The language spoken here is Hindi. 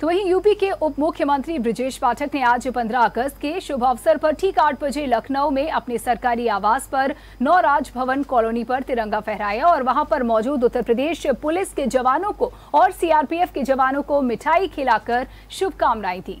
तो वहीं यूपी के उप मुख्यमंत्री ब्रिजेश पाठक ने आज 15 अगस्त के शुभ अवसर पर ठीक आठ बजे लखनऊ में अपने सरकारी आवास पर नौ राजभवन कॉलोनी पर तिरंगा फहराया और वहाँ पर मौजूद उत्तर प्रदेश पुलिस के जवानों को और सीआरपीएफ के जवानों को मिठाई खिलाकर शुभकामनाएँ दी।